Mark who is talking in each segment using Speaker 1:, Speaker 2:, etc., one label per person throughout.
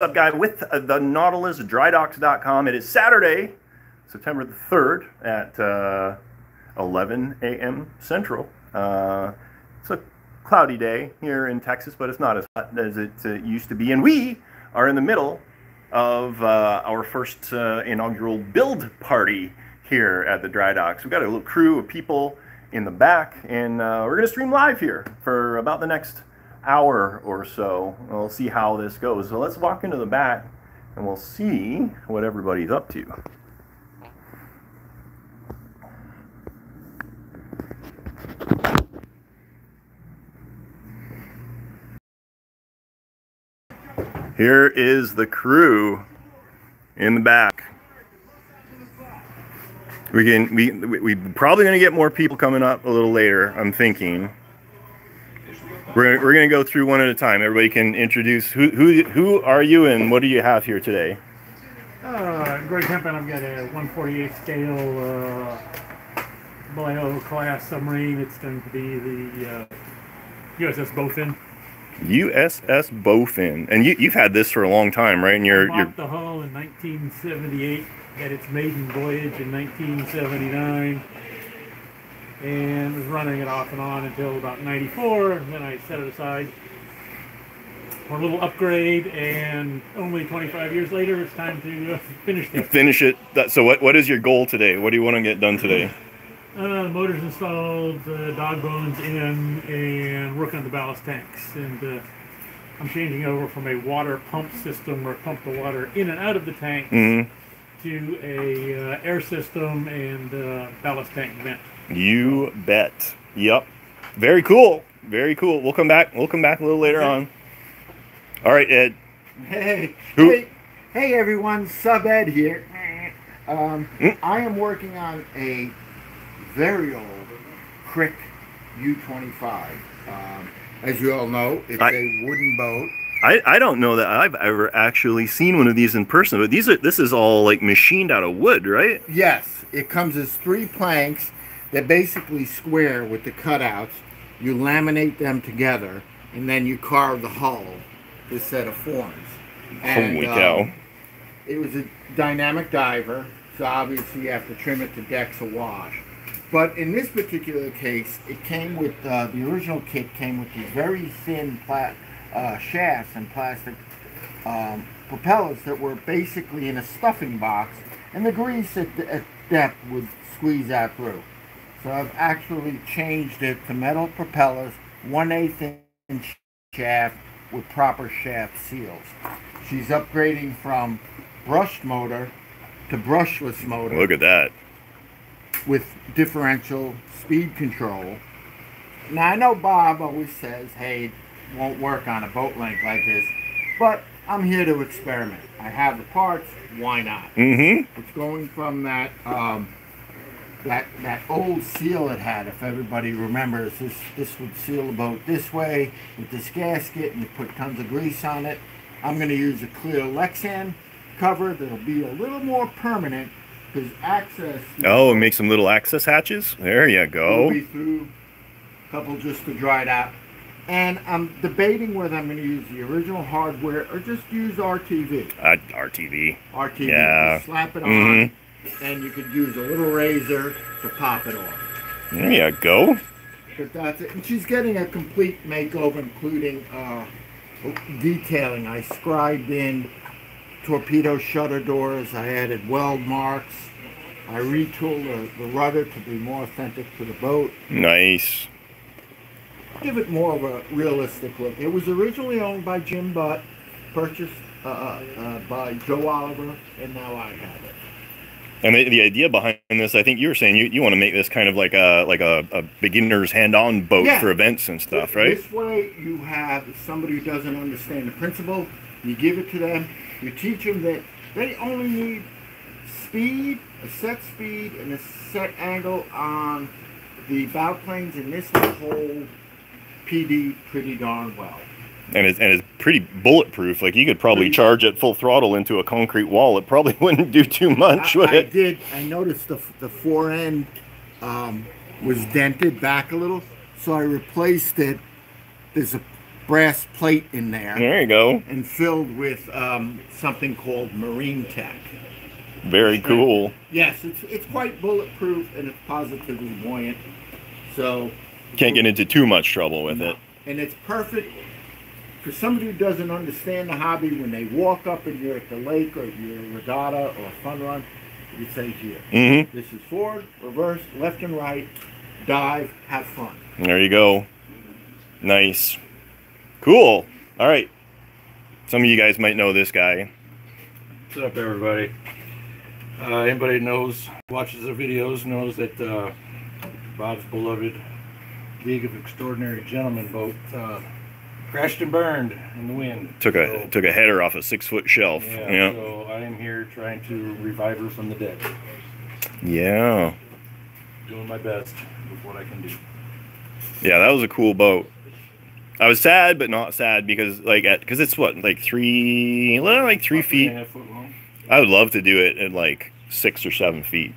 Speaker 1: up, guy, with uh, the Nautilus drydocks.com. It is Saturday, September the 3rd at uh, 11 a.m. Central. Uh, it's a cloudy day here in Texas, but it's not as hot as it uh, used to be. And we are in the middle of uh, our first uh, inaugural build party here at the Dry Docks. We've got a little crew of people in the back, and we're going to stream live here for about the next hour or so. We'll see how this goes. So let's walk into the back and we'll see what everybody's up to. Here is the crew in the back. We can we we probably gonna get more people coming up a little later. I'm thinking. We're, we're going to go through one at a time. Everybody can introduce who, who, who are you and what do you have here today?
Speaker 2: Uh, Greg Hempen, I've got a 148 scale uh, Balao class submarine. It's going to be the uh, USS Bowfin.
Speaker 1: USS Bowfin, and you, you've had this for a long time, right? And you're,
Speaker 2: I bought you're... the hull in 1978. Had its maiden voyage in 1979 and was running it off and on until about 94 and then I set it aside for a little upgrade and only 25 years later it's time to uh, finish it.
Speaker 1: Finish it. so what, what is your goal today? What do you want to get done today?
Speaker 2: Uh, the motors installed, uh, dog bones in, and work on the ballast tanks. And uh, I'm changing over from a water pump system where I pump the water in and out of the tank mm -hmm. To a uh, air system and uh, ballast tank vent.
Speaker 1: You bet. Yep. Very cool. Very cool. We'll come back. We'll come back a little later on. All right, Ed.
Speaker 3: Hey. Who? Hey, hey everyone. Sub Ed here. Um, mm? I am working on a very old Krick U-25. Um, as you all know, it's I, a wooden boat.
Speaker 1: I, I don't know that I've ever actually seen one of these in person, but these are this is all like machined out of wood, right?
Speaker 3: Yes, it comes as three planks they're basically square with the cutouts. You laminate them together, and then you carve the hull, this set of forms.
Speaker 1: And, Holy cow. Um,
Speaker 3: it was a dynamic diver, so obviously you have to trim it to decks awash. But in this particular case, it came with, uh, the original kit came with these very thin pla uh, shafts and plastic um, propellers that were basically in a stuffing box, and the grease at, at depth would squeeze out through. So I've actually changed it to metal propellers, 1 8 inch shaft with proper shaft seals. She's upgrading from brushed motor to brushless motor.
Speaker 1: Look at that.
Speaker 3: With differential speed control. Now I know Bob always says, hey, won't work on a boat length like this, but I'm here to experiment. I have the parts, why not?
Speaker 1: Mm-hmm.
Speaker 3: It's going from that um, that that old seal it had, if everybody remembers, this this would seal the boat this way with this gasket, and you put tons of grease on it. I'm going to use a clear Lexan cover that'll be a little more permanent because access.
Speaker 1: Oh, and make some little access hatches. There you go.
Speaker 3: Through a couple just to dry it out. And I'm debating whether I'm going to use the original hardware or just use RTV.
Speaker 1: Uh, RTV.
Speaker 3: RTV. Yeah. Just slap it on. Mm -hmm and you could use a little razor to pop it off.
Speaker 1: There you go.
Speaker 3: But that's it. And she's getting a complete makeover, including uh, detailing. I scribed in torpedo shutter doors. I added weld marks. I retooled the, the rudder to be more authentic to the boat.
Speaker 1: Nice.
Speaker 3: Give it more of a realistic look. It was originally owned by Jim Butt, purchased uh, uh, uh by Joe Oliver, and now I have it.
Speaker 1: And the, the, idea behind this, I think you were saying you, you want to make this kind of like a like a, a beginner's hand-on boat yeah. for events and stuff, right?
Speaker 3: This way, you have somebody who doesn't understand the principle. You give it to them. You teach them that they only need speed, a set speed, and a set angle on the bow planes, and this will hold PD pretty darn well
Speaker 1: and it's, and it's pretty bulletproof. Like you could probably charge at full throttle into a concrete wall. It probably wouldn't do too much.
Speaker 3: I,
Speaker 1: I
Speaker 3: it? did. I noticed the the fore end um, was dented back a little, so I replaced it. There's a brass plate in there
Speaker 1: There you go.
Speaker 3: and filled with um, something called Marine-Tex.
Speaker 1: Very cool.
Speaker 3: Yes, it's it's quite bulletproof and it's positively buoyant. So,
Speaker 1: Can't get into too much trouble with it.
Speaker 3: and it's perfect for somebody who doesn't understand the hobby. When they walk up and you're at the lake or you're a regatta or a fun run, you say here,
Speaker 1: Mm-hmm.
Speaker 3: this is forward, reverse, left and right, dive, have fun.
Speaker 1: There you go. Nice. Cool. All right. Some of you guys might know this guy.
Speaker 2: What's up, everybody? Uh, anybody knows, watches the videos, knows that uh, Bob's beloved League of Extraordinary Gentlemen boat uh, crashed and burned in the wind.
Speaker 1: Took a
Speaker 2: So,
Speaker 1: took a header off a six foot shelf.
Speaker 2: yeah,
Speaker 1: Yeah.
Speaker 2: so I am here trying to revive her from the dead.
Speaker 1: Yeah.
Speaker 2: Doing my best with what I can do.
Speaker 1: Yeah, that was a cool boat. I was sad, but not sad because like at because it's what like three, well, like three feet.
Speaker 2: half foot long.
Speaker 1: I would love to do it at like six or seven feet.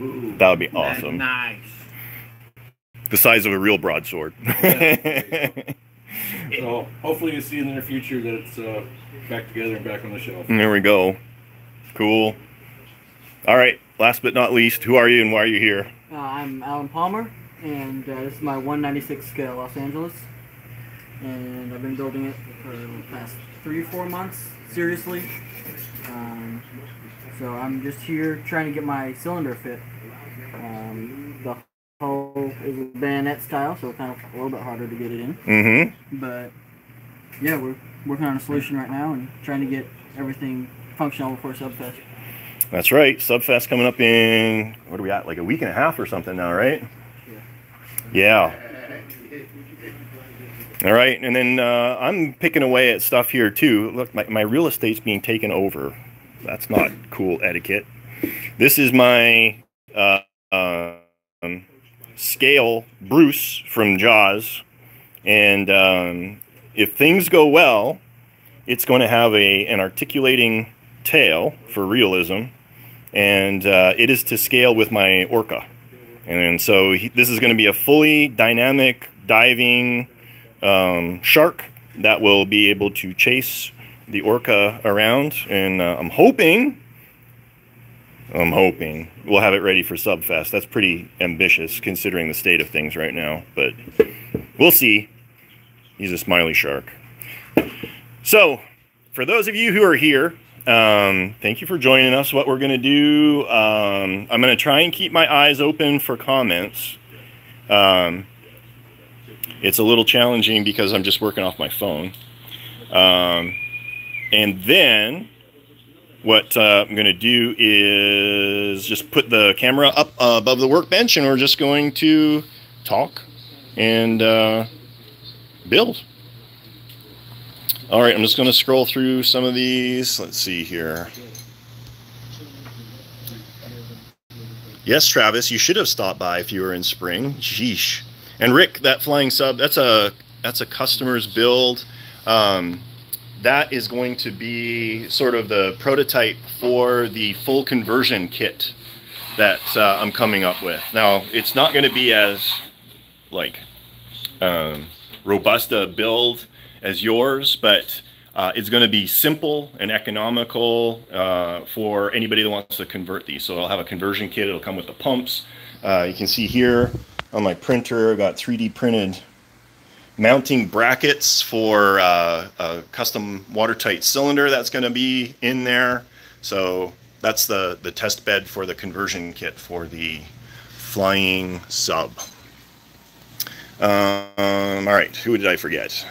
Speaker 3: Ooh,
Speaker 1: That would be awesome.
Speaker 3: Nice.
Speaker 1: The size of a real broadsword.
Speaker 2: So hopefully you see in the near future that it's uh, back together and back on the shelf.
Speaker 1: there we go. Cool. All right. Last but not least, who are you and why are you here?
Speaker 4: Uh, I'm Alan Palmer, and uh, this is my 196 scale Los Angeles. And I've been building it for the past three or four months, seriously. Um, so I'm just here trying to get my cylinder fit. Um, the hull is a bayonet style, so kind of a little bit harder to get it in.
Speaker 1: Mm-hmm.
Speaker 4: But yeah, we're working on a solution right now and trying to get everything functional before Subfest.
Speaker 1: That's right. Subfest coming up in what are we at? Like a week and a half or something now, right? Yeah. All right, and then uh, I'm picking away at stuff here too. Look, my, my real estate's being taken over. That's not cool etiquette. This is my uh, um, scale Bruce from Jaws, and um, if things go well, it's going to have a an articulating tail for realism, and uh, it is to scale with my orca. And so he, this is going to be a fully dynamic diving um, shark that will be able to chase the orca around. And uh, I'm hoping, I'm hoping we'll have it ready for Subfest. That's pretty ambitious considering the state of things right now, but we'll see. He's a smiley shark. So, for those of you who are here, um, thank you for joining us. What we're going to do, um, I'm going to try and keep my eyes open for comments. Um, it's a little challenging because I'm just working off my phone. Um, and then what uh, I'm going to do is just put the camera up above the workbench and we're just going to talk and uh, build. All right, I'm just going to scroll through some of these. Let's see here. Yes, Travis, you should have stopped by if you were in spring. Sheesh. And Rick, that flying sub, that's a that's a customer's build. Um, that is going to be sort of the prototype for the full conversion kit that uh, I'm coming up with. Now, it's not going to be as like um, robust a build as yours, but uh, it's going to be simple and economical uh, for anybody that wants to convert these. So I'll have a conversion kit. It'll come with the pumps. Uh, you can see here on my printer, I've got 3D printed mounting brackets for uh, a custom watertight cylinder that's going to be in there. So that's the, the test bed for the conversion kit for the flying sub. Um, all right, who did I forget?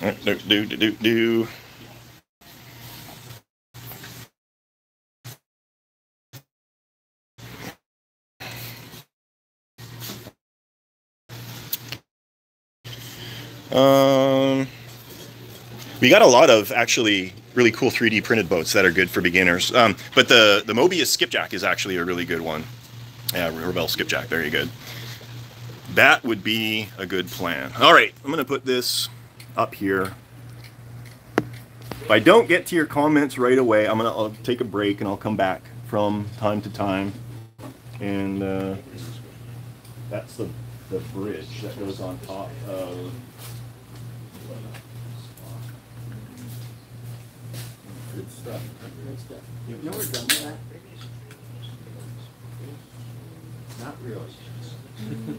Speaker 1: Do, do, do, do, do. We got a lot of actually really cool 3D printed boats that are good for beginners. Um, but the the Mobius skipjack is actually a really good one. Yeah, Rebel skipjack, very good. That would be a good plan. All right, I'm gonna put this up here. If I don't get to your comments right away, I'm gonna I'll take a break and I'll come back from time to time. And uh, that's the the bridge that goes on top of.
Speaker 3: Good stuff.
Speaker 4: Good stuff. You know where done with that?
Speaker 3: Not really.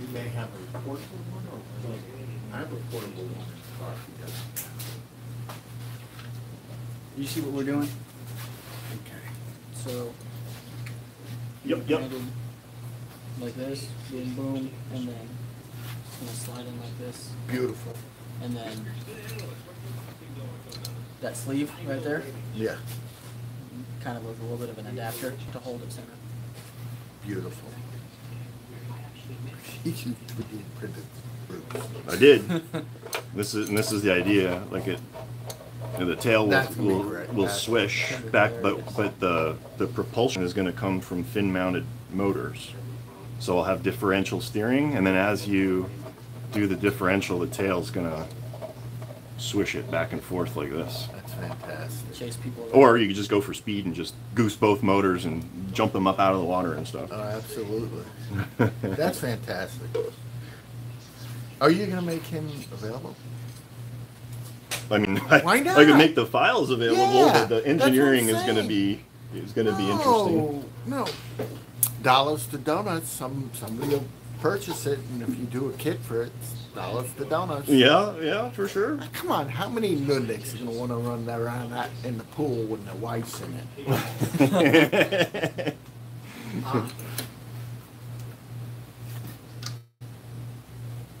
Speaker 3: You may have a portable one or, I have a portable one in the car. yes.
Speaker 4: You see what we're doing?
Speaker 3: Okay.
Speaker 4: So
Speaker 1: Yep, yep.
Speaker 4: I did like this, boom, boom, and then it's gonna slide in like this,
Speaker 3: Beautiful.
Speaker 4: And then that sleeve right there,
Speaker 3: Yeah,
Speaker 4: kind of with a little bit of an adapter to hold it center.
Speaker 3: beautiful. You should put in printed roots.
Speaker 1: I did. This is and this is the idea. Like it, you know, the tail will
Speaker 3: That's
Speaker 1: will,
Speaker 3: great.
Speaker 1: will
Speaker 3: That's-
Speaker 1: swish back, but but the the propulsion is going to come from fin mounted motors. So I'll have differential steering, and then as you do the differential, the tail's going to swish it back and forth like this.
Speaker 3: That's fantastic.
Speaker 4: Chase people. around.
Speaker 1: Or you could just go for speed and just goose both motors and jump them up out of the water and stuff.
Speaker 3: Oh, absolutely. That's fantastic. Are you gonna make him available?
Speaker 1: I mean, I,
Speaker 3: Why
Speaker 1: I could make the files available,
Speaker 3: Yeah,
Speaker 1: but the
Speaker 3: that's what I'm
Speaker 1: engineering is going to be is going to be interesting.
Speaker 3: No, no. Dollars to donuts. Some somebody will purchase it, and if you do a kit for it, it's dollars to donuts.
Speaker 1: Yeah, yeah, for sure.
Speaker 3: Come on, how many nudniks are gonna want to run around that in the pool with their wives in it?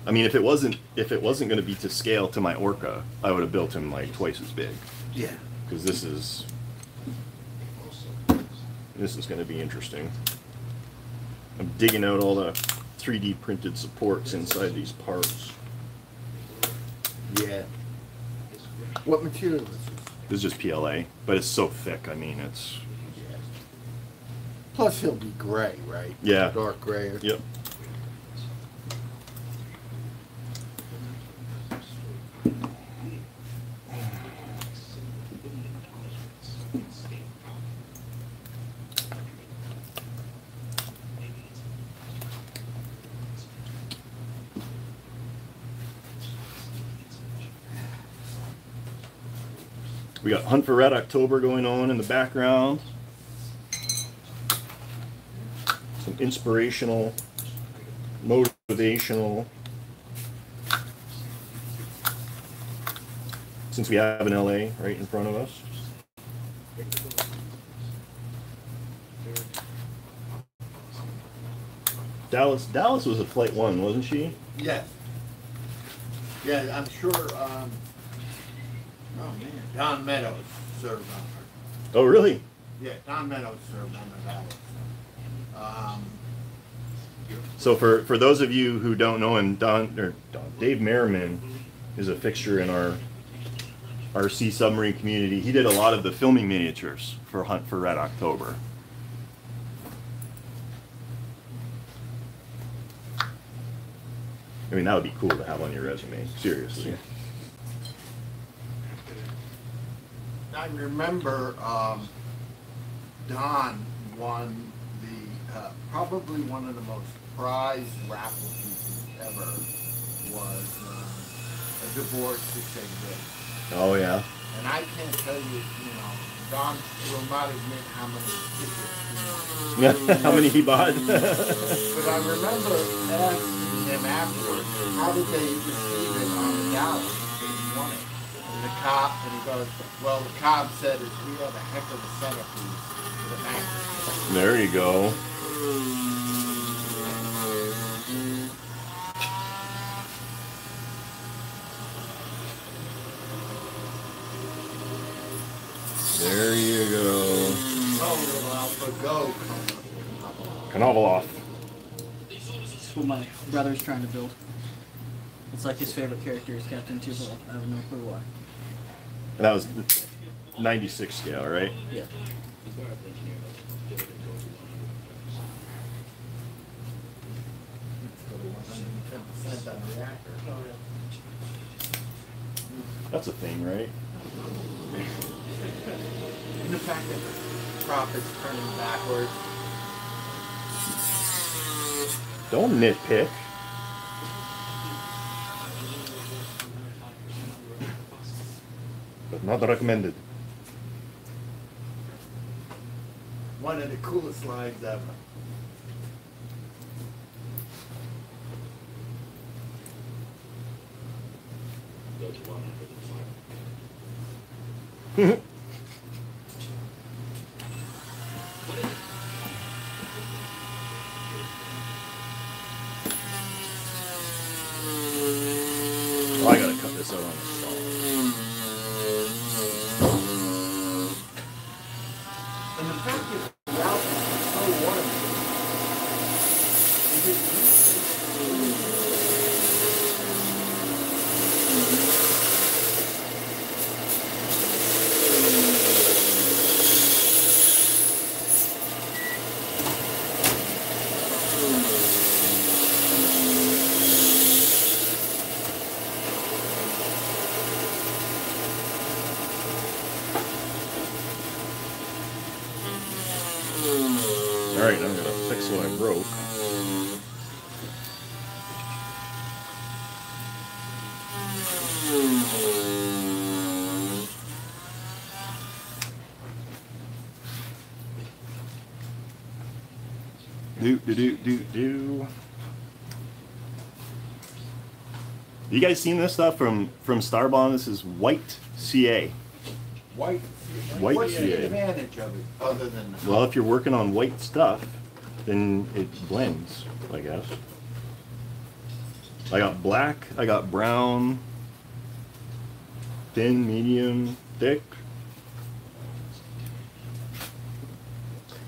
Speaker 1: I mean, if it wasn't if it wasn't going to be to scale to my Orca, I would have built him like twice as big
Speaker 3: Yeah.
Speaker 1: because this is this is going to be interesting. I'm digging out all the 3D printed supports inside these parts.
Speaker 3: Yeah. What material is this?
Speaker 1: This is just PLA, but it's so thick. I mean, it's
Speaker 3: Plus, he'll be gray, right?
Speaker 1: Yeah.
Speaker 3: Dark gray.
Speaker 1: yep. We got Hunt for Red October going on in the background. Some inspirational, motivational. Since we have an LA right in front of us. Dallas Dallas was a flight one, wasn't she?
Speaker 3: Yes. Yeah, I'm sure. Um, oh man, Don Meadows served on her.
Speaker 1: Oh really?
Speaker 3: Yeah, Don Meadows served on the ballot. Um,
Speaker 1: So for, for those of you who don't know him, Don or Don, Dave Merriman is a fixture in our our RC submarine community. He did a lot of the filming miniatures for Hunt for Red October. I mean, that would be cool to have on your resume. Seriously.
Speaker 3: I remember um, Don won the uh, probably one of the most prized raffle pieces ever was uh, a divorce certificate.
Speaker 1: Oh yeah.
Speaker 3: And I can't tell you, you know, Don will not admit how many tickets.
Speaker 1: How many he bought?
Speaker 3: But I remember asking him afterwards, how did they receive it on the galley? He won it. And the cop, and he goes, well, the cop said, is we have a heck of a centerpiece for the mattress.
Speaker 1: there you go. There you go.
Speaker 3: Oh, little Alpha, go.
Speaker 4: What my brother's trying to build. It's like his favorite character is Captain Tupolev. I have no clue why.
Speaker 1: And that was 96 scale, right?
Speaker 4: Yeah.
Speaker 1: That's a thing, right?
Speaker 3: And the fact that the prop is turning backwards.
Speaker 1: Don't nitpick. But not recommended.
Speaker 3: One of the coolest lines ever.
Speaker 1: Oh, I gotta cut this out on the saw.
Speaker 3: And the fact is, the route is so wonderful.
Speaker 1: Alright, I'm gonna fix what I broke. Do do do do do. You guys seen this stuff from from Starbond? This is white CA.
Speaker 3: White.
Speaker 1: White
Speaker 3: What's
Speaker 1: CA.
Speaker 3: the advantage of it, other than?
Speaker 1: Well, if you're working on white stuff, then it blends, I guess. I got black, I got brown, thin, medium, thick.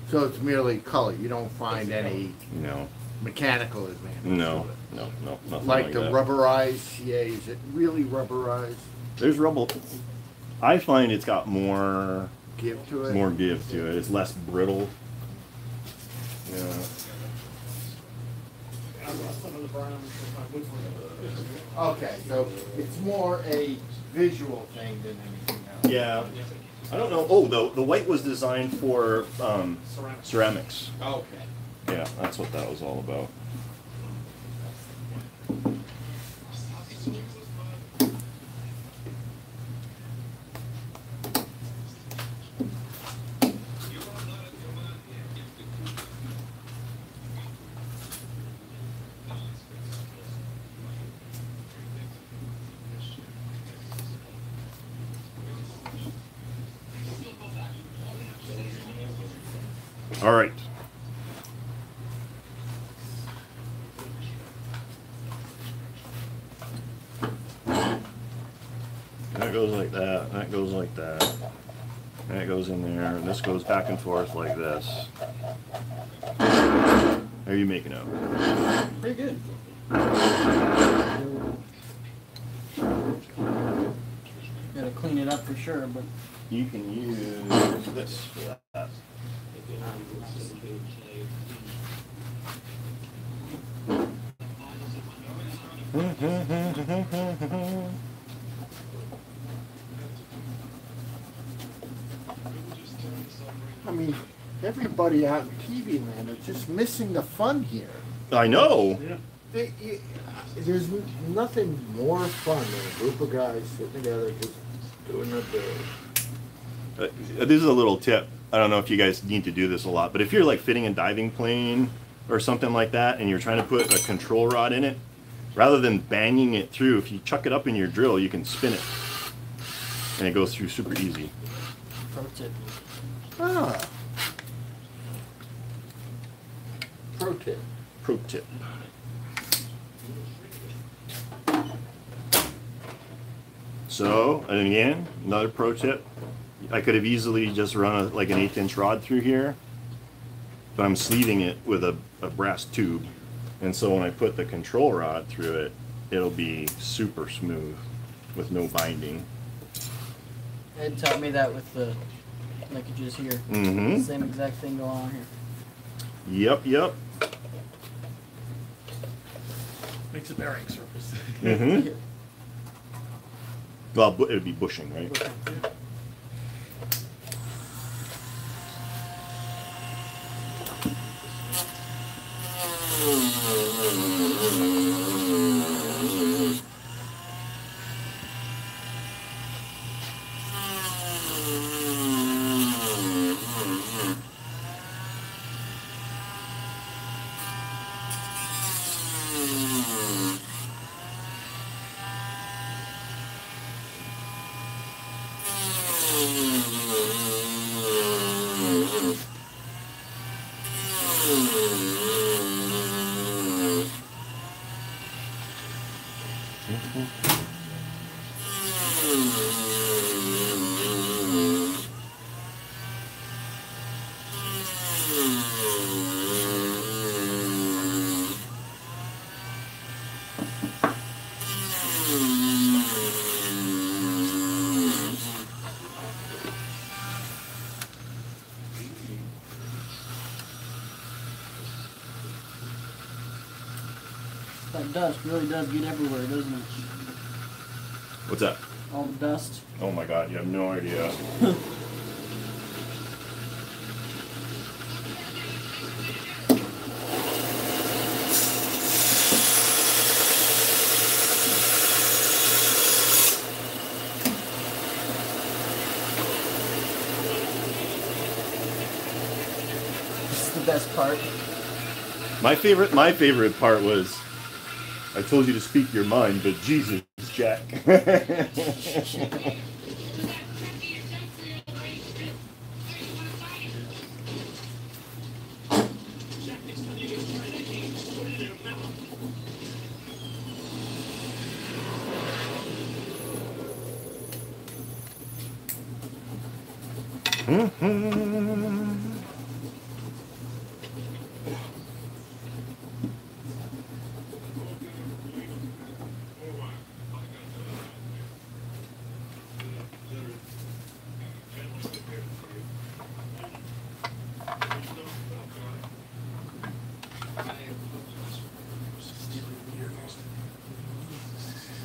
Speaker 3: So it's merely color, you don't find any
Speaker 1: No,
Speaker 3: mechanical advantage?
Speaker 1: no,
Speaker 3: to it?
Speaker 1: no, no, nothing
Speaker 3: Like
Speaker 1: like
Speaker 3: the
Speaker 1: that.
Speaker 3: rubberized CA, is it really rubberized?
Speaker 1: There's rubble. I find it's got more
Speaker 3: Give to it?
Speaker 1: more give to it. It's less brittle. Yeah.
Speaker 3: Okay, so it's more a visual thing than anything else?
Speaker 1: Yeah. I don't know. Oh, the the white was designed for um, ceramics.
Speaker 3: Okay.
Speaker 1: Yeah, that's what that was all about. All right. That goes like that, that goes like that. That goes in there, and this goes back and forth like this. How are you making out?
Speaker 4: Pretty good. Gotta clean it up for sure, but
Speaker 1: You can use this for that.
Speaker 3: I mean, everybody out in TV land is just missing the fun here.
Speaker 1: I know.
Speaker 2: Yeah.
Speaker 3: They, you, there's nothing more fun than a group of guys sitting together just doing their thing.
Speaker 1: Uh, this is a little tip. I don't know if you guys need to do this a lot, but if you're like fitting a diving plane or something like that, and you're trying to put a control rod in it, rather than banging it through, if you chuck it up in your drill, you can spin it, and it goes through super easy.
Speaker 4: pro tip.
Speaker 3: Ah. Pro tip.
Speaker 1: Pro tip. So, and again, another pro tip. I could have easily just run a, like an eighth inch rod through here, but I'm sleeving it with a, a brass tube. And so when I put the control rod through it, it'll be super smooth with no binding.
Speaker 4: Ed taught me that with the linkages here.
Speaker 1: Mm-hmm.
Speaker 4: Same exact thing going on here.
Speaker 1: Yep, yep.
Speaker 2: Makes a bearing surface.
Speaker 1: Mm-hmm. Well, bu- it'd be bushing, right?
Speaker 2: Yeah.
Speaker 4: the dust really does get everywhere, doesn't it?
Speaker 1: What's that?
Speaker 4: All the dust.
Speaker 1: Oh my god, you have no idea.
Speaker 4: This is the best part.
Speaker 1: My favorite, my favorite part was, I told you to speak your mind, but Jesus, Jack.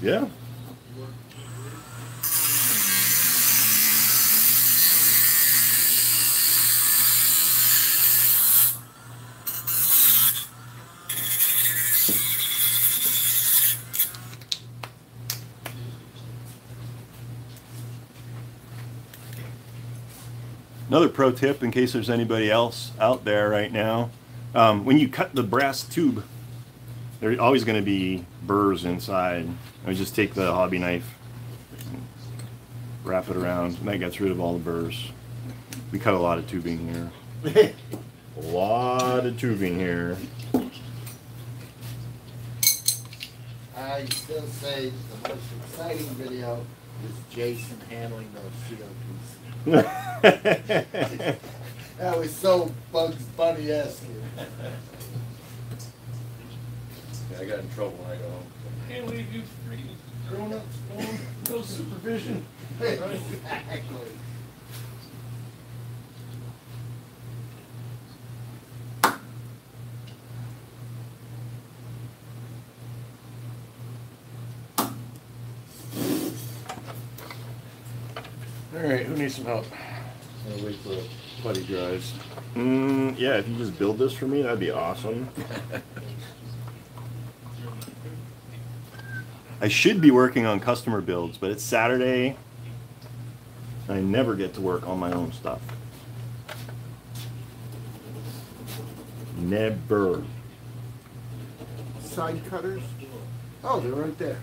Speaker 1: yeah. Another pro tip in case there's anybody else out there right now. Um, when you cut the brass tube, there's always going to be burrs inside. I just take the hobby knife, wrap it around, and that gets rid of all the burrs. We cut a lot of tubing here. a lot of tubing here.
Speaker 3: I still say the most exciting video is Jason handling those COPs. That was so Bugs Bunny esque.
Speaker 1: I got in trouble when I got home.
Speaker 2: Can't leave you free, grown up, alone. No supervision.
Speaker 3: exactly.
Speaker 1: All right, who needs some help? I'm gonna wait for putty dries. Mm, yeah, if you just build this for me, that'd be awesome. I should be working on customer builds, but it's Saturday. I never get to work on my own stuff. Never.
Speaker 3: Side cutters? Oh, they're right there.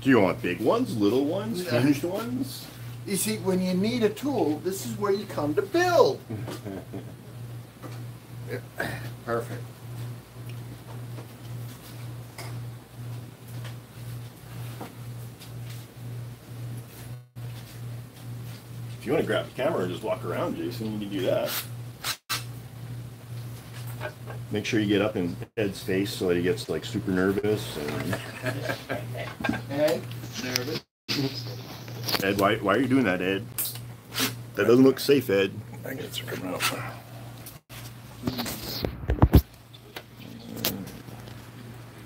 Speaker 1: Do you want big ones, little ones,
Speaker 3: Yeah.
Speaker 1: hinged ones?
Speaker 3: You see, when you need a tool, this is where you come to build. Perfect.
Speaker 1: If you want to grab the camera and just walk around, Jason, you can do that. Make sure you get up in Ed's face so that he gets like super nervous. And
Speaker 3: Hey, nervous?
Speaker 1: Ed, why, why are you doing that, Ed? That doesn't look safe, Ed.
Speaker 5: I guess they're coming out.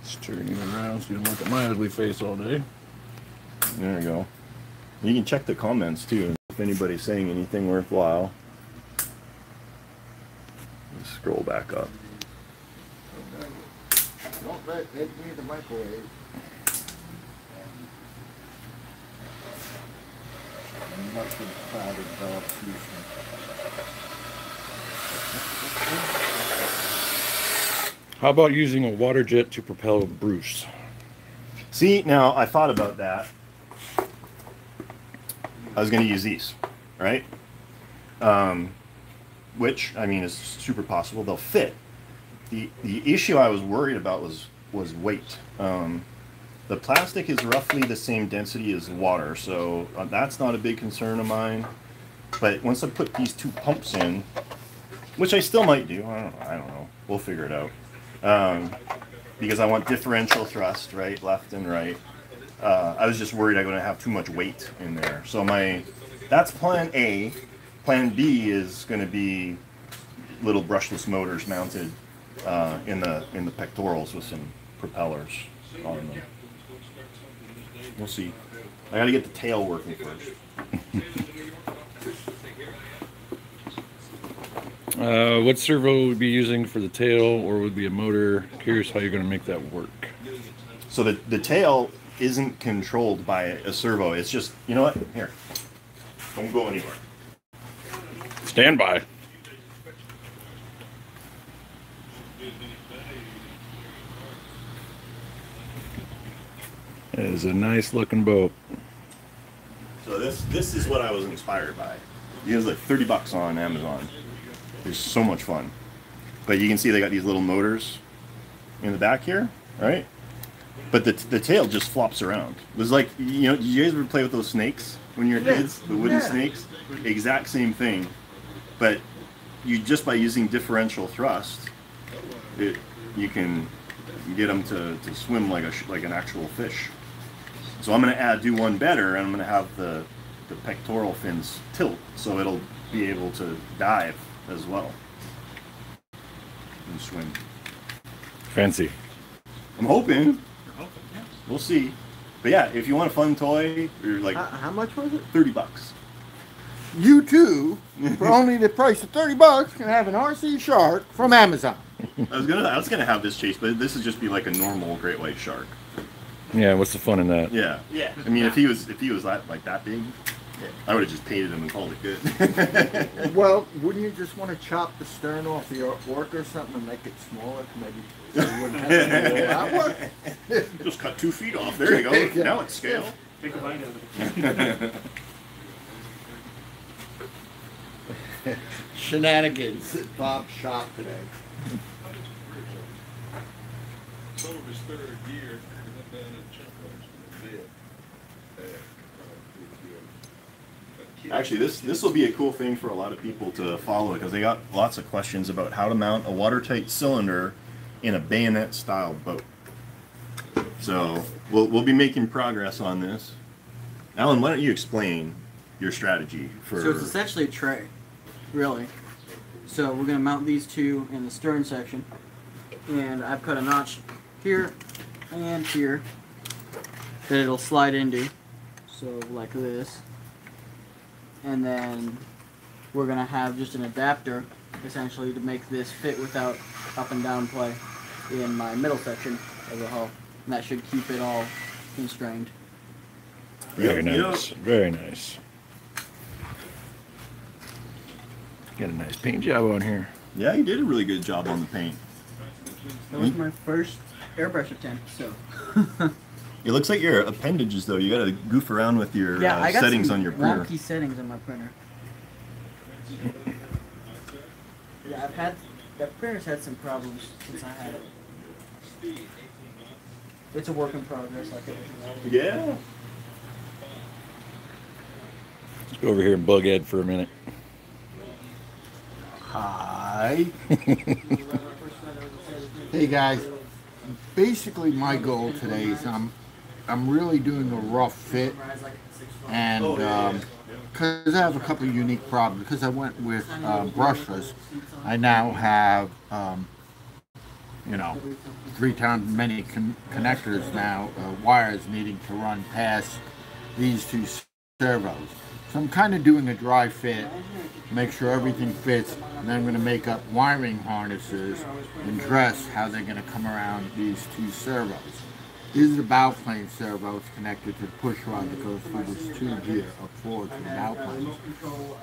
Speaker 5: Just turning around so you don't look at my ugly face all day.
Speaker 1: There you go. You can check the comments too if anybody's saying anything worthwhile. Let's scroll back up.
Speaker 3: Don't let it be the microwave. And must have crowded Bell Houston.
Speaker 5: How about using a water jet to propel Bruce?
Speaker 1: See, now I thought about that. I was going to use these, right? Um, which I mean is super possible. They'll fit. the The issue I was worried about was was weight. Um, the plastic is roughly the same density as water, so uh, that's not a big concern of mine. But once I put these two pumps in, which I still might do, I don't know. I don't know. We'll figure it out. Um, because I want differential thrust, right, left and right. Uh, I was just worried I'm going to have too much weight in there. So my, that's plan A. Plan B is going to be little brushless motors mounted uh, in the in the pectorals with some propellers. on them. We'll see. I gotta get the tail working first.
Speaker 5: Uh, what servo would be using for the tail, or would be a motor? Curious how you're going to make that work.
Speaker 1: So the, the tail isn't controlled by a servo. It's just, you know what? Here. Don't go anywhere.
Speaker 5: Stand by. It is a nice looking boat.
Speaker 1: So this this is what I was inspired by. It was like 30 bucks on Amazon. It's so much fun. But you can see they got these little motors in the back here, right? But the, the tail just flops around. It was like, you know, did you guys ever play with those snakes when you were
Speaker 3: Yeah.
Speaker 1: kids? The wooden
Speaker 3: Yeah.
Speaker 1: snakes? Exact same thing. But you just by using differential thrust, it, you can get them to, to swim like a sh- like an actual fish. So I'm going to add do one better, and I'm going to have the the pectoral fins tilt, so it'll be able to dive as well and swim.
Speaker 5: Fancy.
Speaker 1: I'm hoping. We'll see. But yeah, if you want a fun toy, you're like
Speaker 3: How, how much was it?
Speaker 1: thirty bucks.
Speaker 3: You too, for only the price of 30 bucks, can have an RC shark from Amazon.
Speaker 1: I was gonna I was gonna have this chase, but this would just be like a normal great white shark.
Speaker 5: Yeah, what's the fun in that?
Speaker 1: Yeah.
Speaker 3: Yeah.
Speaker 1: I mean, if he was if he was that like that big, I would have just painted them and called it good.
Speaker 3: Well, wouldn't you just want to chop the stern off the orc or something and make it smaller? Maybe so you wouldn't have to do all
Speaker 1: just cut two feet off. There you go.
Speaker 3: Yeah.
Speaker 1: Now it's scale.
Speaker 2: Take a bite of it.
Speaker 3: Shenanigans at Bob's shop today.
Speaker 1: Actually, this this will be a cool thing for a lot of people to follow because they got lots of questions about how to mount a watertight cylinder in a bayonet style boat. So we'll we'll be making progress on this. Alan, why don't you explain your strategy for?
Speaker 4: So it's essentially a tray, really. So we're gonna mount these two in the stern section, and I've cut a notch here and here that it'll slide into, so like this. And then we're gonna have just an adapter, essentially, to make this fit without up and down play in my middle section of the hull, and that should keep it all constrained.
Speaker 5: Very
Speaker 1: You know-
Speaker 5: nice. Very nice. Got a nice paint job on here.
Speaker 1: yeah, you did a really good job on the paint.
Speaker 4: That was my first airbrush attempt, so.
Speaker 1: It looks like your appendages though. You got to goof around with your
Speaker 4: Yeah,
Speaker 1: uh,
Speaker 4: I got
Speaker 1: settings
Speaker 4: some
Speaker 1: on your printer.
Speaker 4: wonky settings on my printer. yeah, I've had that printer's had some problems since I had it. It's a work in progress, like everything else.
Speaker 1: Yeah.
Speaker 5: Let's go over here and bug Ed for a minute.
Speaker 3: Hi. hey guys. Basically, my goal today is I'm I'm really doing a rough fit, and because I have a couple unique problems. Because I went with uh, brushless, I now have um, you know three times many con- connectors now, uh, wires needing to run past these two servos. So I'm kind of doing a dry fit, make sure everything fits, and then I'm going to make up wiring harnesses and dress how they're going to come around these two servos. These are the bow plane servos connected to the push rod that goes through this tube here up forward to the bow plane.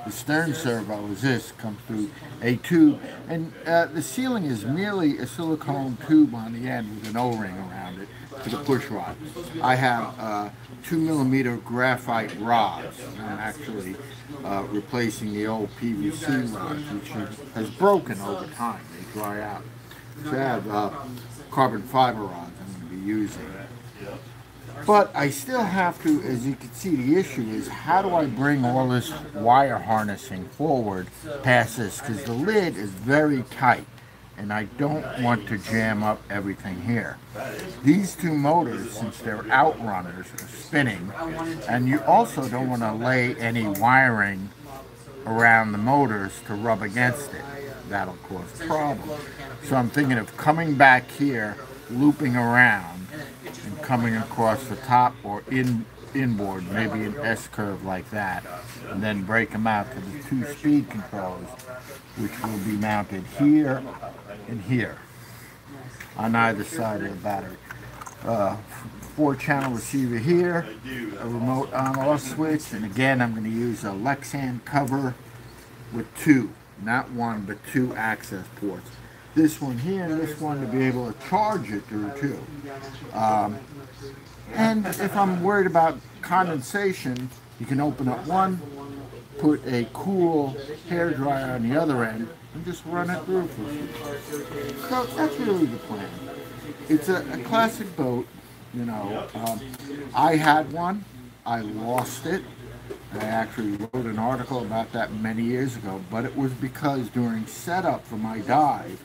Speaker 3: The stern servo is this, comes through a tube, and uh, the sealing is merely a silicone tube on the end with an O-ring around it to the push rod. I have uh, two millimeter graphite rods, I'm actually uh, replacing the old PVC rods, which has broken over time. They dry out. So I have uh, carbon fiber rods I'm going to be using. But I still have to, as you can see, the issue is how do I bring all this wire harnessing forward past this? Because the lid is very tight and I don't want to jam up everything here. These two motors, since they're outrunners, are spinning, and you also don't want to lay any wiring around the motors to rub against it. That'll cause problems. So I'm thinking of coming back here, looping around, coming across the top or in inboard, maybe an S curve like that, and then break them out to the two speed controls, which will be mounted here and here on either side of the battery. Uh, four channel receiver here, a remote on off switch, and again I'm going to use a Lexan cover with two, not one, but two access ports. This one here and this one to be able to charge it through too. Um, and if I'm worried about condensation, you can open up one, put a cool hair dryer on the other end, and just run it through for a few. So that's really the plan. It's a, a classic boat, you know. Um, I had one, I lost it. I actually wrote an article about that many years ago, but it was because during setup for my dive,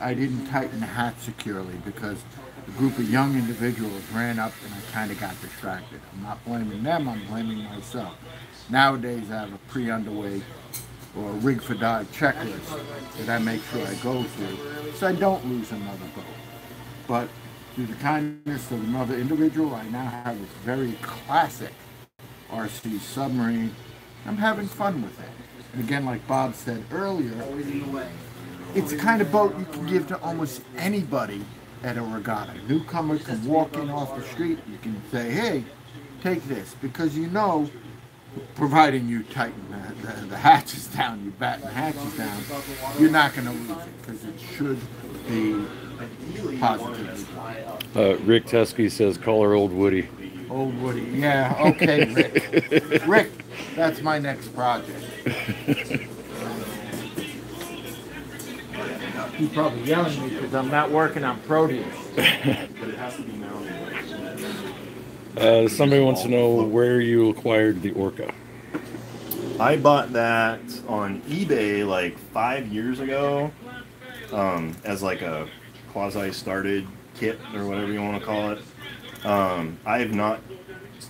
Speaker 3: I didn't tighten the hat securely because a group of young individuals ran up and I kind of got distracted. I'm not blaming them, I'm blaming myself. Nowadays, I have a pre-underway or a rig for dive checklist that I make sure I go through so I don't lose another boat. But through the kindness of another individual, I now have this very classic RC submarine. I'm having fun with it. And again, like Bob said earlier, it's the kind of boat you can give to almost anybody at a regatta. Newcomer can walk in off the street, you can say, hey, take this, because you know, providing you tighten the, the, the hatches down, you batten the hatches down, you're not going to lose it, because it should be positively.
Speaker 5: Uh, Rick Teskey says, call her old Woody.
Speaker 3: Old Woody, yeah, okay, Rick. Rick, that's my next project. He's probably yelling at me because I'm not working on Proteus.
Speaker 5: Uh, somebody wants to know where you acquired the Orca.
Speaker 1: I bought that on eBay like five years ago, um, as like a quasi-started kit or whatever you want to call it. Um, I have not.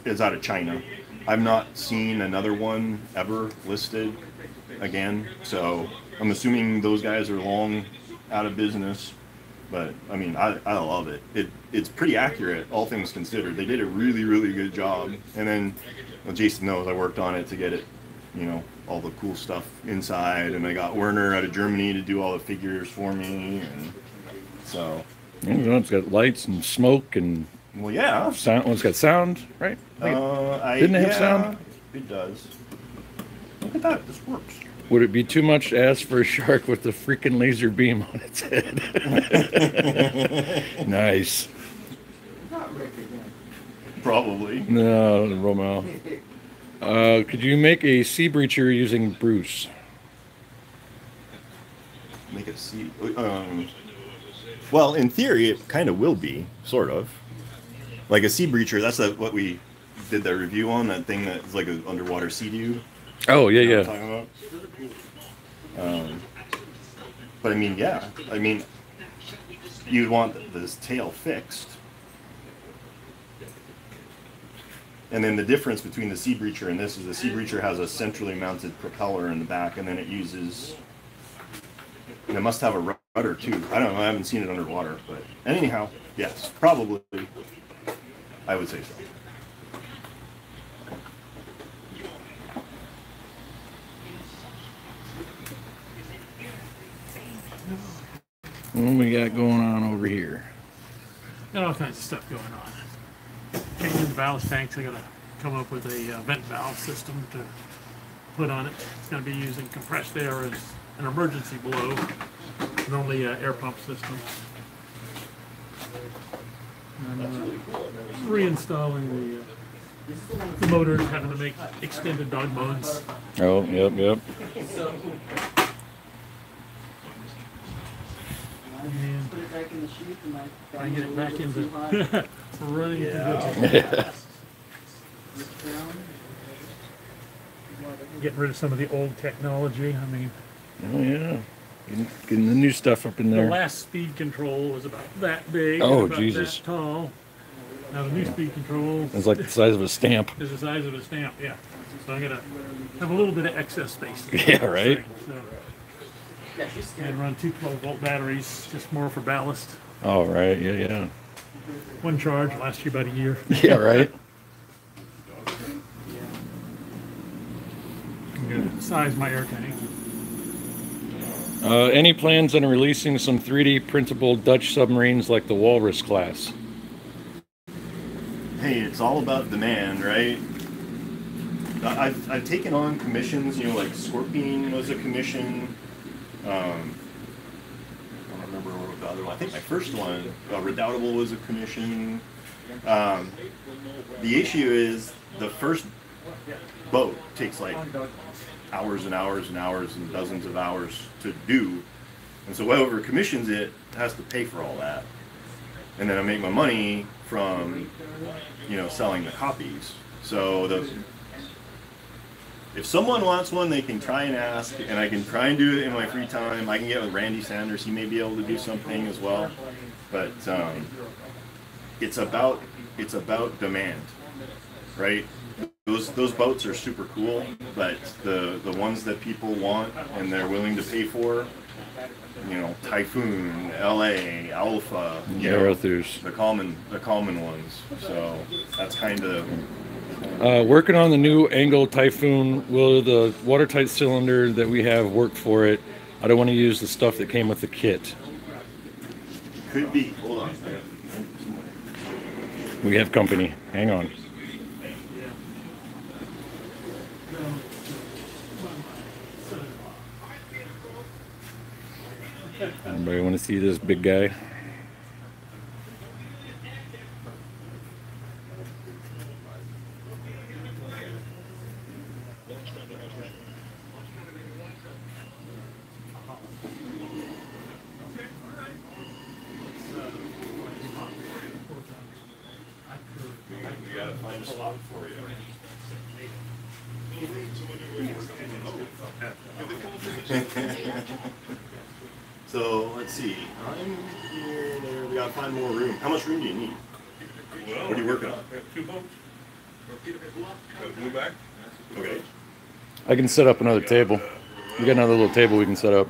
Speaker 1: It's out of China. I've not seen another one ever listed again. So I'm assuming those guys are long out of business. But I mean, I, I love it. It it's pretty accurate, all things considered. They did a really really good job. And then, well, Jason knows I worked on it to get it, you know, all the cool stuff inside. And I got Werner out of Germany to do all the figures for me. And so,
Speaker 5: You know, it's got lights and smoke and
Speaker 1: well, yeah.
Speaker 5: sound. Well, it's got sound, right?
Speaker 1: Uh, I,
Speaker 5: Didn't it have sound?
Speaker 1: It does. Look at that. This works.
Speaker 5: Would it be too much to ask for a shark with a freaking laser beam on its head? nice.
Speaker 3: Not Rick again.
Speaker 1: Probably.
Speaker 5: No, Romeo. Uh, could you make a sea breacher using Bruce?
Speaker 1: Make a sea. Um, well, in theory, it kind of will be, sort of. Like a sea breacher. That's a, what we did that review on. That thing that's like an underwater sea doo.
Speaker 5: Oh yeah,
Speaker 1: You know
Speaker 5: yeah.
Speaker 1: I'm talking about? Um, but I mean, yeah. I mean, you'd want this tail fixed. And then the difference between the sea breacher and this is the sea breacher has a centrally mounted propeller in the back, and then it uses. And it must have a rudder too. I don't know. I haven't seen it underwater, but anyhow, yes, probably. I would say so.
Speaker 5: What we got going on over here?
Speaker 2: Got all kinds of stuff going on. Changing the ballast tanks. I gotta come up with a uh, vent valve system to put on it. It's gonna be using compressed air as an emergency blow, and only uh, air pump system. And, uh, reinstalling the, uh, the motors, having to make extended dog bones.
Speaker 5: Oh, yep, yep.
Speaker 2: And
Speaker 4: Put it back in the chute and I.
Speaker 2: try and get it back into running into
Speaker 5: Yeah.
Speaker 2: the, getting rid of some of the old technology. I mean,
Speaker 5: Oh yeah. Getting, getting the new stuff up in there.
Speaker 2: The
Speaker 5: there.
Speaker 2: last speed control was about that big.
Speaker 5: Oh,
Speaker 2: about
Speaker 5: Jesus.
Speaker 2: That tall. Now the new speed control
Speaker 5: It's like the size of a stamp.
Speaker 2: is the size of a stamp. Yeah. So I'm gonna have a little bit of excess space.
Speaker 5: Yeah, right.
Speaker 2: So, and run two 12 volt batteries, just more for ballast.
Speaker 5: All right. Yeah, yeah.
Speaker 2: One charge lasts you about a year.
Speaker 5: Yeah, right.
Speaker 2: I'm size my air tank.
Speaker 5: Uh, any plans on releasing some 3D printable Dutch submarines like the Walrus class?
Speaker 1: hey, it's all about demand, right? I've, I've taken on commissions, you know, like Scorpion was a commission. Um, I don't remember what the other one. I think my first one, uh, Redoubtable, was a commission. Um, the issue is the first boat takes like hours and hours and hours and dozens of hours to do. And so whoever commissions it has to pay for all that. And then I make my money from, you know, selling the copies. So the if someone wants one, they can try and ask, and I can try and do it in my free time. I can get with Randy Sanders; he may be able to do something as well. But um, it's about it's about demand, right? Those those boats are super cool, but the the ones that people want and they're willing to pay for, you know, Typhoon, LA, Alpha, you know, the common the common ones. So that's kind of
Speaker 5: Uh, working on the new Engel Typhoon. Will the watertight cylinder that we have work for it? I don't want to use the stuff that came with the kit.
Speaker 1: could be. Hold on.
Speaker 5: We have company. Hang on. Anybody want to see this big guy?
Speaker 1: We gotta find a spot for you. so let's see. I'm here. There. We gotta find more room. How much room do you need? What are you working on?
Speaker 6: Two boats. Move back?
Speaker 1: Okay.
Speaker 5: I can set up another table. We got another little table we can set up.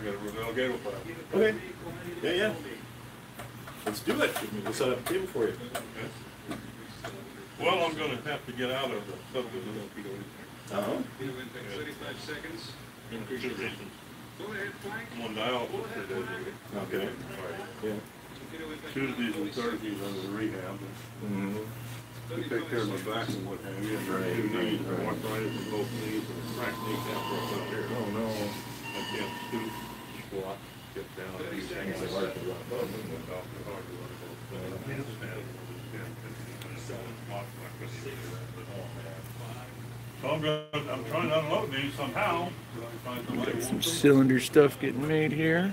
Speaker 6: I got a Rodell Gable pipe.
Speaker 1: Okay. Yeah, yeah. Let's do it. We'll set up a table for you.
Speaker 6: Well, I'm gonna have to get out of the subdivision.
Speaker 1: Uh huh.
Speaker 6: In two reasons. I'm on dialysis today.
Speaker 1: Okay. Yeah.
Speaker 6: Tuesdays and Thursdays under the rehab.
Speaker 1: Mm-hmm.
Speaker 6: To take care of my back and what have you.
Speaker 1: Right,
Speaker 6: Two knees,
Speaker 1: right, right.
Speaker 6: arthritis in both knees and a cracked kneecap right up here.
Speaker 1: Oh no.
Speaker 6: I can't stoop, squat, get down, do things.
Speaker 1: It's hard to run.
Speaker 6: Hard to run both. And, yeah, So I'm gonna, I'm trying to unload these somehow. Find somebody who
Speaker 5: Some cylinder stuff getting made here.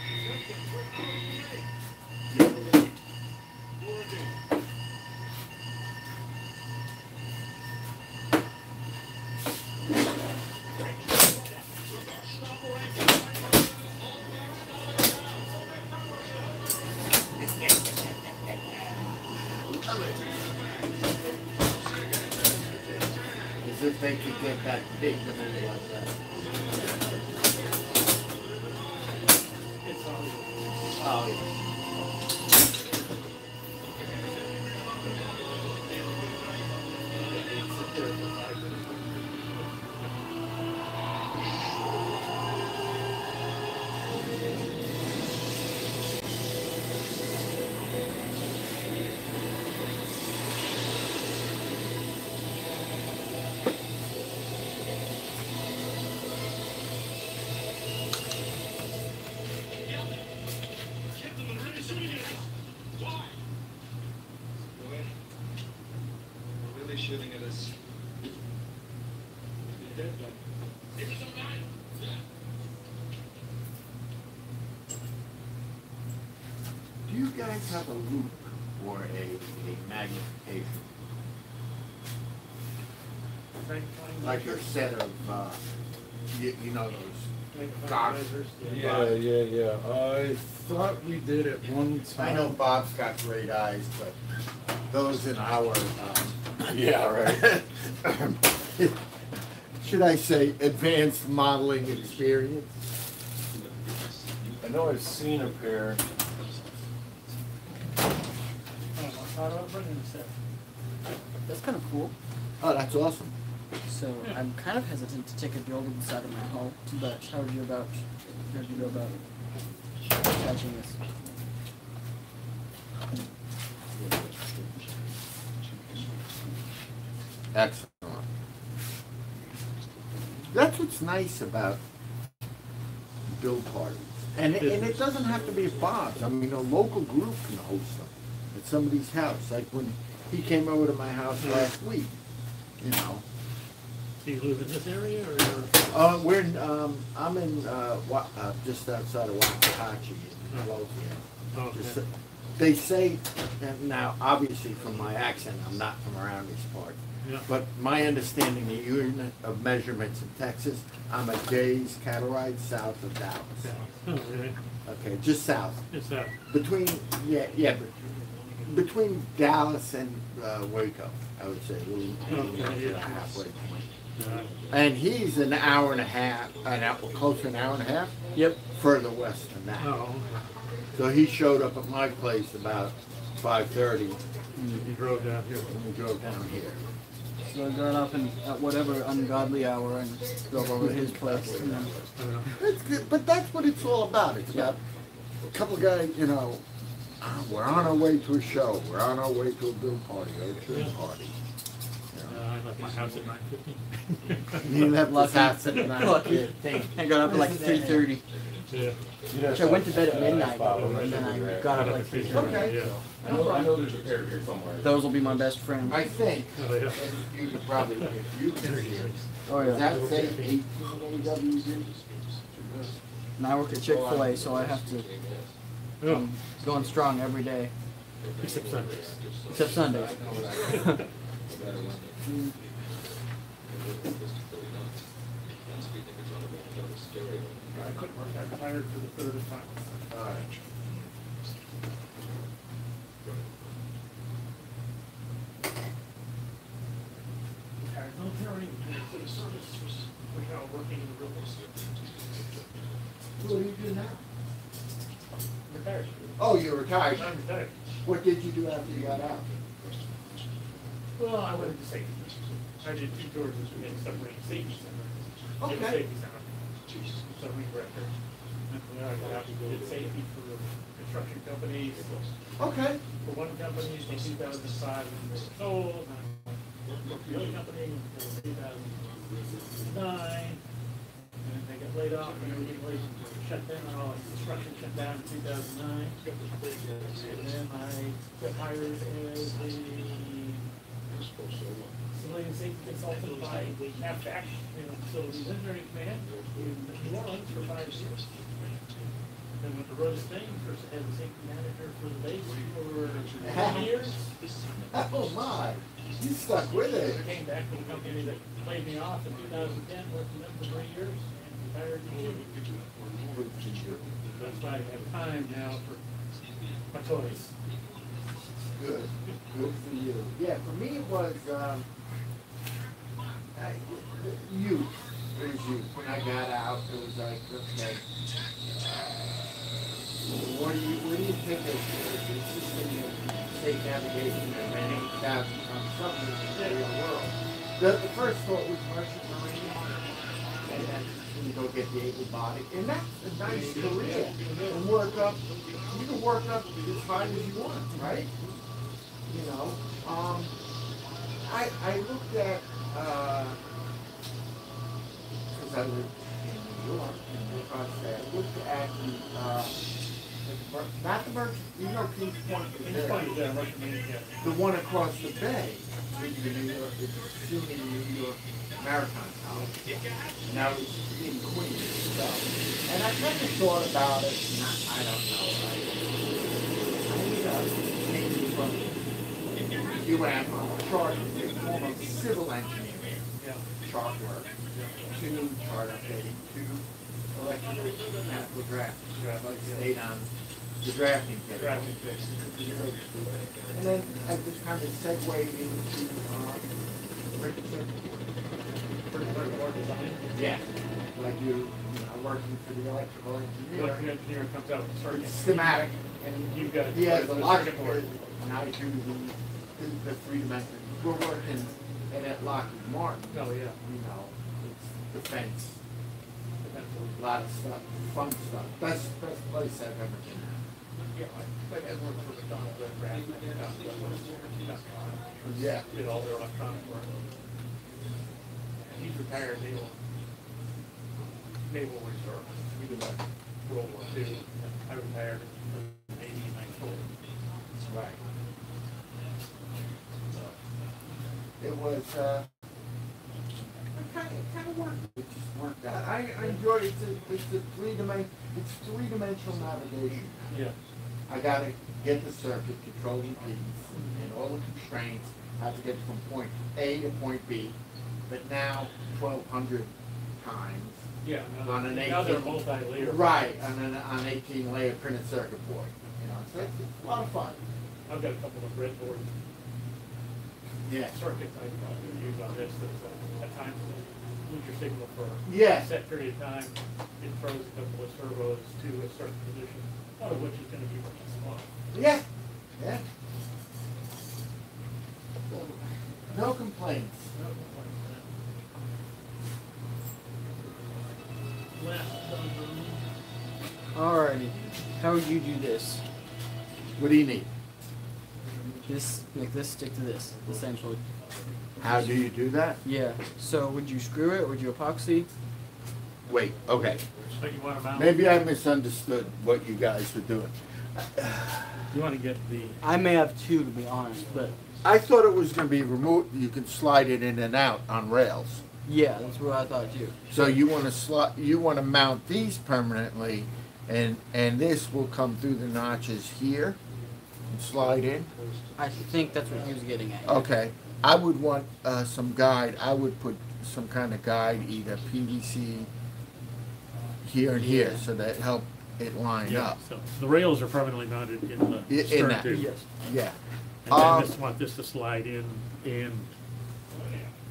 Speaker 3: they could get that big move like that. Oh, yeah. Have a loop or a, a magnification. Like your set of, uh, you, you know, those
Speaker 2: Magnifying
Speaker 5: Yeah, yeah, yeah. I thought we did at one time.
Speaker 3: I know Bob's got great eyes, but those in our, um,
Speaker 5: Yeah, right.
Speaker 3: should I say, advanced modeling experience?
Speaker 5: I know I've seen a pair.
Speaker 4: That's kind of cool.
Speaker 3: Oh, that's awesome.
Speaker 4: So I'm kind of hesitant to take a drill inside the side of my hull, but how would you about how would you go about attaching this?
Speaker 3: Excellent. That's what's nice about build parties. And, it- and it doesn't have to be at Bob's. I mean, a local group can host them at somebody's house. Like when he came over to my house last week, you know.
Speaker 2: Do you live in this area or?
Speaker 3: Uh, we're in, um, I'm in, uh, Wa- uh, just outside of Waxahachie in Midlothian.
Speaker 2: Oh,
Speaker 3: Just-
Speaker 2: okay.
Speaker 3: They say, and now obviously from my accent, I'm not from around this part.
Speaker 2: Yeah.
Speaker 3: But my understanding, the unit of measurements in Texas, I'm a day's cattle ride south of Dallas.
Speaker 2: Oh, really?
Speaker 3: Okay, just south.
Speaker 2: It's that.
Speaker 3: Between, yeah, yeah, but between Dallas and uh, Waco, I would say, a little,
Speaker 2: Okay,
Speaker 3: little
Speaker 2: yeah.
Speaker 3: halfway point.
Speaker 2: Uh,
Speaker 3: And he's an hour and a half, an hour, close to an hour and a half
Speaker 4: Yep.
Speaker 3: further west than that.
Speaker 2: oh,
Speaker 3: So he showed up at my place about five thirty
Speaker 2: He drove down here.
Speaker 3: when we drove down here.
Speaker 4: So I got up and at whatever ungodly hour and drove over to his place. And then,
Speaker 2: Uh,
Speaker 3: That's good, but that's what it's all about. It's about a couple of guys, you know, we're on our way to a show, we're on our way to a bill party or a tree party.
Speaker 2: uh, I left my house at nine fifteen.
Speaker 3: You left
Speaker 4: Lucky.
Speaker 3: this house at nine
Speaker 4: Lucky. I got up at like three thirty.
Speaker 2: Yeah.
Speaker 4: Which I went to bed at midnight, and then I got up at like three thirty.
Speaker 3: Okay.
Speaker 2: Yeah.
Speaker 5: I know, I know there's a pair here somewhere.
Speaker 4: Those will be my best friends.
Speaker 3: I think,
Speaker 2: Oh, yeah.
Speaker 3: and you could probably, if you can see it,
Speaker 4: Oh
Speaker 3: does
Speaker 4: yeah.
Speaker 3: that say eighteen AWG?
Speaker 4: And I work at Chick Fil A, so I have to Um, going strong every day,
Speaker 2: except Sundays.
Speaker 4: except Sundays.
Speaker 2: I couldn't work. I retired for the third time.
Speaker 3: All right.
Speaker 2: Retired military, civil service, we're now working in the real estate.
Speaker 3: What do you do now?
Speaker 2: retired.
Speaker 3: Oh, you're retired.
Speaker 2: I'm retired.
Speaker 3: What did you do after you got out?
Speaker 2: Well, I went to safety. I did two tours in submarine safety center.
Speaker 3: Okay.
Speaker 2: Safety center. Submarine director. And I got out and did safety for construction companies.
Speaker 3: Okay.
Speaker 2: For one company from 2005 and they sold. For the other company in 2009 laid off and everything was shut down, all construction shut down in 2009. And then I got hired as the civilian safety consultant by AFAC, you know, the Engineering Command in New Orleans for five years. Then went to Rose Thing as a safety manager for the base for two years.
Speaker 3: Oh my! You stuck with it.
Speaker 2: Came back to the company that laid me off in 2010, worked with them for three years. That's why I have time now for my toys.
Speaker 3: Good, good for you. Yeah, for me it was, um, I, youth, it was youth. When I got out, it was like, okay, uh, what do you, what do you think of navigation and many that become something in the real world? The, the first thought was merchant marine, and you go get the able body, and that's a nice career. And work up, you can work up as high as you want, right? you know. Um, I I looked at because I lived in New York, and I looked at the uh, not the merchant, you know, Kings Point, is there.
Speaker 2: funny, yeah, Russian Marine, yeah.
Speaker 3: the one across the bay, the New York, SUNY New York Maritime College. And that was in Queens, so. And I kind of thought about it, and I, I don't know, right? I ended up taking from you have chart, former civil engineer,
Speaker 2: Yeah.
Speaker 3: chart work, two chart updating, two electrical mechanical draft, like stayed on the drafting.
Speaker 2: Drafting fix.
Speaker 3: And then I just kind of segue into, uh, printed circuit board.
Speaker 2: Printed circuit board design.
Speaker 3: Yeah. Like you, you know, working for the electrical
Speaker 2: The
Speaker 3: engineer.
Speaker 2: electrical engineer comes out with circuit.
Speaker 3: It's schematic, and
Speaker 2: You've got.
Speaker 3: he has a
Speaker 2: the circuit
Speaker 3: board, and I do the, the- the three dimensional. We're working, and at Lockheed Martin,
Speaker 2: Oh, yeah.
Speaker 3: you know, it's defense, a lot of stuff, fun stuff. Best, best place I've ever been at.
Speaker 2: Yeah, I, I worked for McDonald's, I ran,
Speaker 3: Yeah.
Speaker 2: did all their electronic work. He's retired naval, naval reserve, he did like World War II, I retired in I told him.
Speaker 3: Right. It was, uh, it kind of, kind of worked. It just worked out. I, I enjoy it. It's a, it's a three dimension, it's three dimensional navigation.
Speaker 2: Yeah.
Speaker 3: I gotta get the circuit, control the impedance, and all the constraints, have to get from point A to point B. But now, twelve hundred times.
Speaker 2: Yeah,
Speaker 3: On an
Speaker 2: now they're
Speaker 3: 18
Speaker 2: multi-layer.
Speaker 3: Right, on an, on eighteen layer printed circuit board, you know, so it's, it's a lot of fun.
Speaker 2: I've got a couple of breadboard
Speaker 3: Yeah.
Speaker 2: circuits I use on this, that's uh, at times lose your signal for a set period of time. It throws a couple of servos to a certain position, one of which is gonna be working small.
Speaker 3: Yeah, yeah. No complaints.
Speaker 4: Alrighty. How would you do this?
Speaker 3: What do you need?
Speaker 4: This make this stick to this, essentially.
Speaker 3: How do you do that?
Speaker 4: Yeah. So would you screw it? Would you epoxy?
Speaker 3: Wait, okay.
Speaker 2: So you wanna mount,
Speaker 3: Maybe I misunderstood what you guys were doing.
Speaker 2: you wanna get the,
Speaker 4: I may have two to be honest, but
Speaker 3: I thought it was gonna be remote, you can slide it in and out on rails.
Speaker 4: yeah, that's what I thought too.
Speaker 3: So you wanna slot, you wanna mount these permanently, and, and this will come through the notches here and slide in?
Speaker 4: I think that's what he was getting at.
Speaker 3: Okay, I would want, uh, some guide, I would put some kind of guide, either PVC here and here, so that help it line
Speaker 2: yeah,
Speaker 3: up.
Speaker 2: so the rails are permanently mounted in
Speaker 3: I-
Speaker 2: the
Speaker 3: in
Speaker 2: stern
Speaker 3: that.
Speaker 2: tube.
Speaker 4: Yes.
Speaker 3: Yeah,
Speaker 2: And
Speaker 3: Um,
Speaker 2: then just want this to slide in and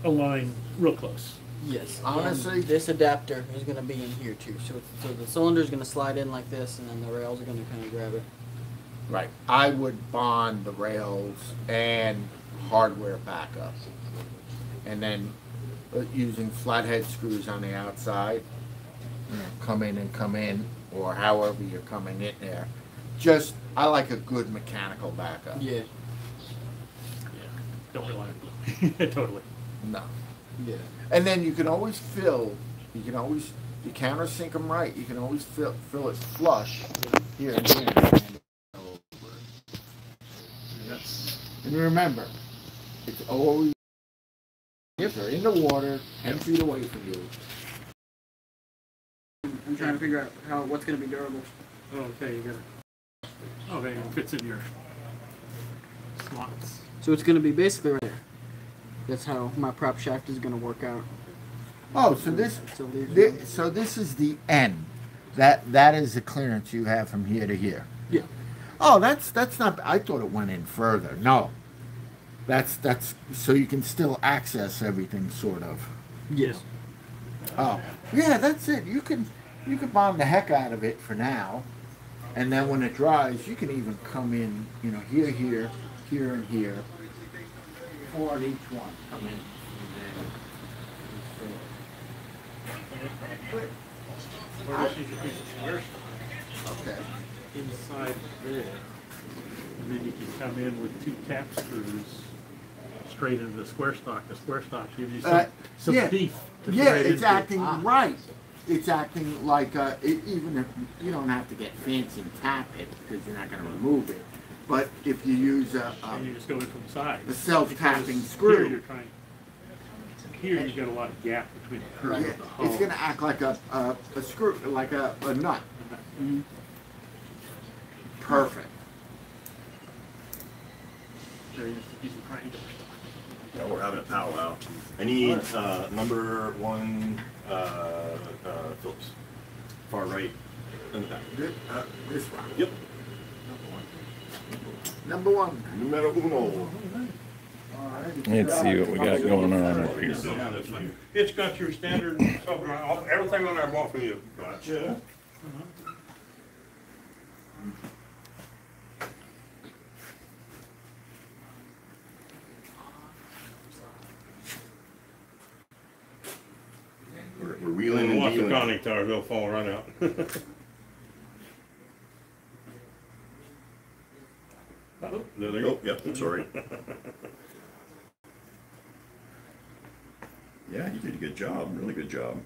Speaker 2: align real close.
Speaker 4: Yes.
Speaker 3: Honestly-
Speaker 4: and this adapter is going to be in here too. So so the cylinder is going to slide in like this, and then the rails are going to kind of grab it.
Speaker 3: right. I would bond the rails and hardware backup. And then uh, using flathead screws on the outside, you know, come in and come in, or however you're coming in there. Just, I like a good mechanical backup.
Speaker 4: Yeah.
Speaker 2: Yeah, don't rely on it. Totally.
Speaker 3: No.
Speaker 4: Yeah.
Speaker 3: And then you can always fill, you can always, you countersink them right, you can always fill, fill it flush here and here. and over it. And remember, it's always, if they're in the water, ten feet away from you,
Speaker 4: I'm trying to figure out how what's going to be durable.
Speaker 2: Oh, okay, you got it. oh Okay, it fits in your slots.
Speaker 4: So it's going to be basically right there. That's how my prop shaft is going to work out.
Speaker 3: Oh, so this,
Speaker 4: So
Speaker 3: so this is the end. That, that is the clearance you have from here to here.
Speaker 4: Yeah.
Speaker 3: Oh, that's, that's not, I thought it went in further. No. That's, that's, so you can still access everything sort of.
Speaker 4: Yes.
Speaker 3: Oh, yeah, that's it. You can, you can bomb the heck out of it for now. And then when it dries, you can even come in, you know, here, here, here, and here. Four on each one. Come in.
Speaker 2: Or just use a piece of square stuff
Speaker 3: Okay.
Speaker 2: inside there. And then you can come in with two tap screws straight into the square stock. The square stock gives you
Speaker 3: Uh,
Speaker 2: some, some
Speaker 3: yeah.
Speaker 2: teeth to
Speaker 3: Yeah, it's
Speaker 2: into.
Speaker 3: acting right. It's acting like, uh, it, even if, you don't have to get fancy and tap it, because you're not gonna remove it. But if you use a,
Speaker 2: And you
Speaker 3: a
Speaker 2: just go in from the side.
Speaker 3: The self-tapping
Speaker 2: Because
Speaker 3: screw.
Speaker 2: Here you're trying, here you've got a lot of gap between the curve
Speaker 3: yeah,
Speaker 2: of the hull.
Speaker 3: it's gonna act like a, a, a screw, like a, a nut. Perfect.
Speaker 4: or just a decent crank.
Speaker 1: Yeah, we're having a powwow. I need uh, number one uh, uh, Phillips, far right in the back.
Speaker 3: This, uh, this one.
Speaker 1: Yep.
Speaker 3: Number one.
Speaker 1: Numero uno.
Speaker 5: Let's see what we got going on up here.
Speaker 6: It's got your standard, stuff, everything on there I bought from you.
Speaker 1: Gotcha. Uh-huh. We're, we're wheeling and
Speaker 6: Watch the
Speaker 1: dealing.
Speaker 6: conning towers, they'll fall right out. Oh, There they go.
Speaker 1: yep, sorry. Yeah, you did a good job, really good job.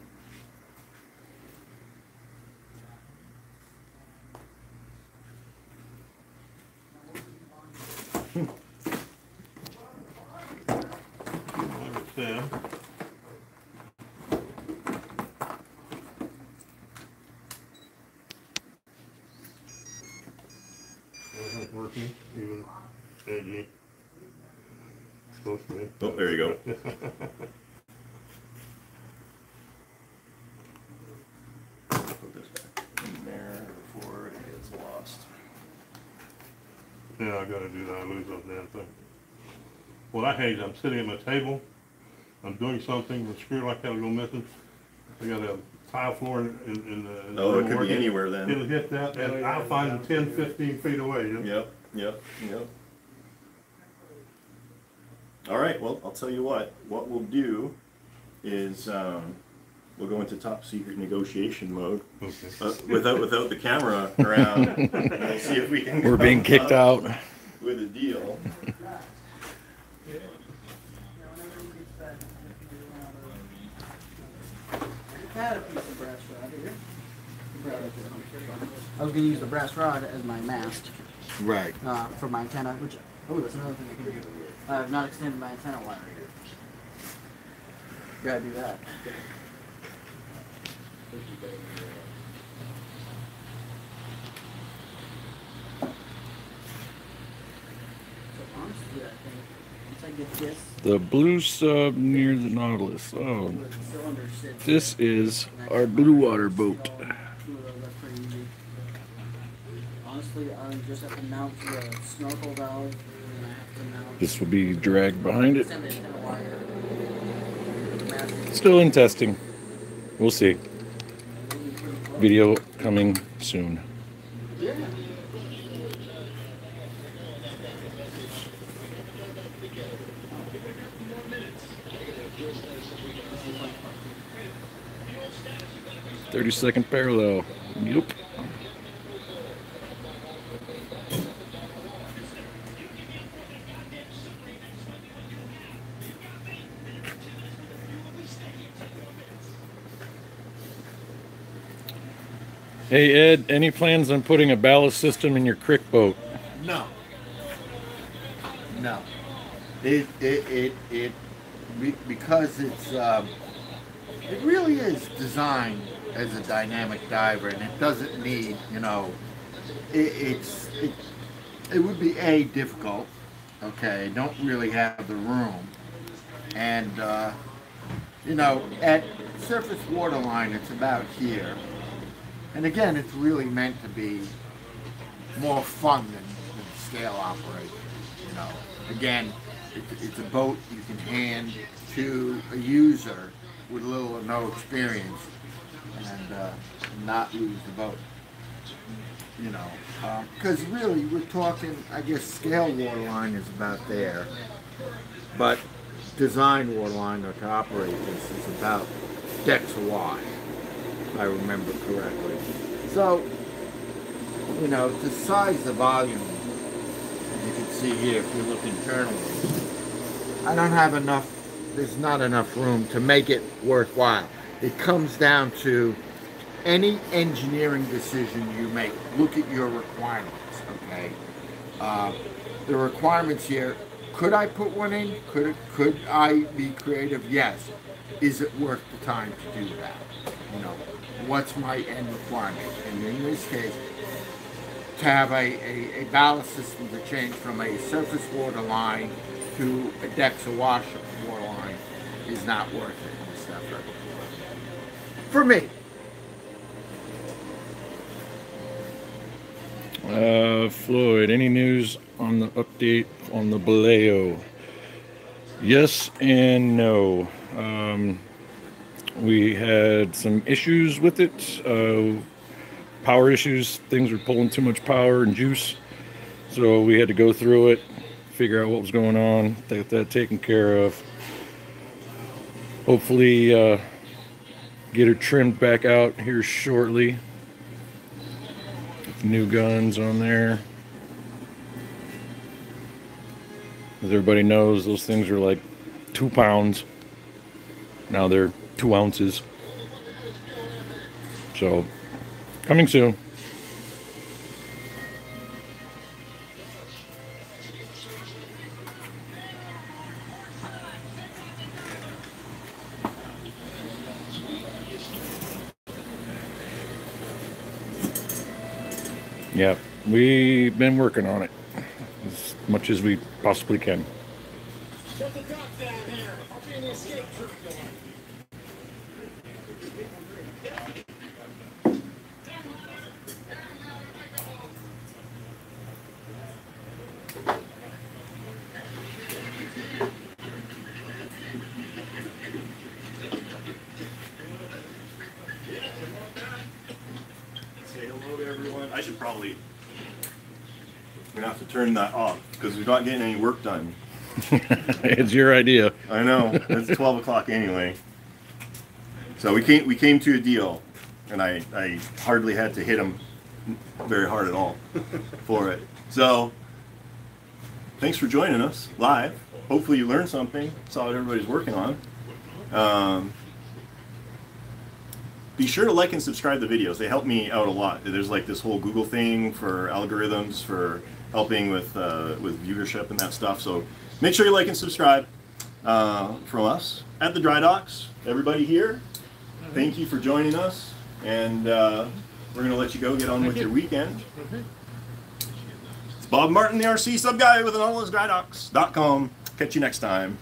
Speaker 6: Everything's working, even edgy. Supposed to be.
Speaker 1: Oh, there you go. Put this back in there before it gets lost.
Speaker 6: Yeah, I gotta do that, I lose those damn things. What I hate is I'm sitting at my table, I'm doing something, the screw like that'll go missing. I got a tile floor in, in, in the. in the
Speaker 1: Oh, it
Speaker 6: room
Speaker 1: could be
Speaker 6: working.
Speaker 1: anywhere
Speaker 6: It'll hit that, and oh, I'll find them 10, 15 feet away. you know?
Speaker 1: Yep, yep, yep. All right, well, I'll tell you what, what we'll do is, um, we'll go into top secret negotiation mode,
Speaker 6: Okay.
Speaker 1: uh, without, without the camera around. We'll see if we can.
Speaker 5: We're being kicked out.
Speaker 1: With a deal.
Speaker 4: I had a piece of brass rod here. I was gonna use the brass rod as my mast
Speaker 3: Right.
Speaker 4: uh, for my antenna, which oh, that's another thing I can do. I have not extended my antenna wire. Gotta do that. So honestly, I think once I get this
Speaker 5: The blue sub near the Nautilus. Oh, this is our blue water boat.
Speaker 4: Ooh, that's pretty easy. Honestly, I'm just have to mount the snorkel valve, and I have to mount
Speaker 5: This will be dragged behind it. Still in testing. We'll see. Video coming soon. Thirty second parallel. Yep. Hey Ed, any plans on putting a ballast system in your Krick boat?
Speaker 3: No. No. It it it it because it's um, it really is designed as a dynamic diver, and it doesn't need you know it, it's it it would be a difficult. Okay, don't really have the room, and uh, you know at surface waterline it's about here, and again it's really meant to be more fun than, than scale operation. You know, again, it's, it's a boat you can hand to a user with little or no experience and uh, not lose the boat. You know, because really we're talking, I guess, scale waterline is about there, but design waterline or to operate this is about decks wide, I remember correctly. So you know, to size the volume, you can see here, if you look internally, I don't have enough, there's not enough room to make it worthwhile. It comes down to any engineering decision you make, look at your requirements, okay? Uh, the requirements here, could I put one in? Could, it, could I be creative? Yes. Is it worth the time to do that? You know, what's my end requirement? And in this case, to have a, a, a ballast system to change from a surface water line to a Dexa wash water line is not worth it this effort. For me.
Speaker 5: Uh, Floyd, any news on the update on the Balao? Yes and no. Um, we had some issues with it. Uh, power issues. Things were pulling too much power and juice. So we had to go through it, figure out what was going on, get that taken care of. Hopefully, uh, get her trimmed back out here shortly. New guns on there. As everybody knows, those things are like two pounds. Now they're two ounces. So, coming soon. Yeah, we've been working on it as much as we possibly can.
Speaker 7: Shut the down here. I'll be in the escape door.
Speaker 1: Say hello to everyone. I should probably. We're gonna have to turn that off because we're not getting any work done.
Speaker 5: it's your idea.
Speaker 1: I know it's twelve o'clock anyway. So we came we came to a deal, and I I hardly had to hit him very hard at all for it. So thanks for joining us live. Hopefully you learned something. Saw what everybody's working on. Um, be sure to like and subscribe the videos. They help me out a lot. There's like this whole Google thing for algorithms for helping with uh, with viewership and that stuff. So make sure you like and subscribe uh, from us at the Dry Docks. Everybody here, thank you for joining us, and uh, we're gonna let you go get on with your weekend. It's Bob Martin, the RC sub guy with NautilusDryDocks.com. Catch you next time.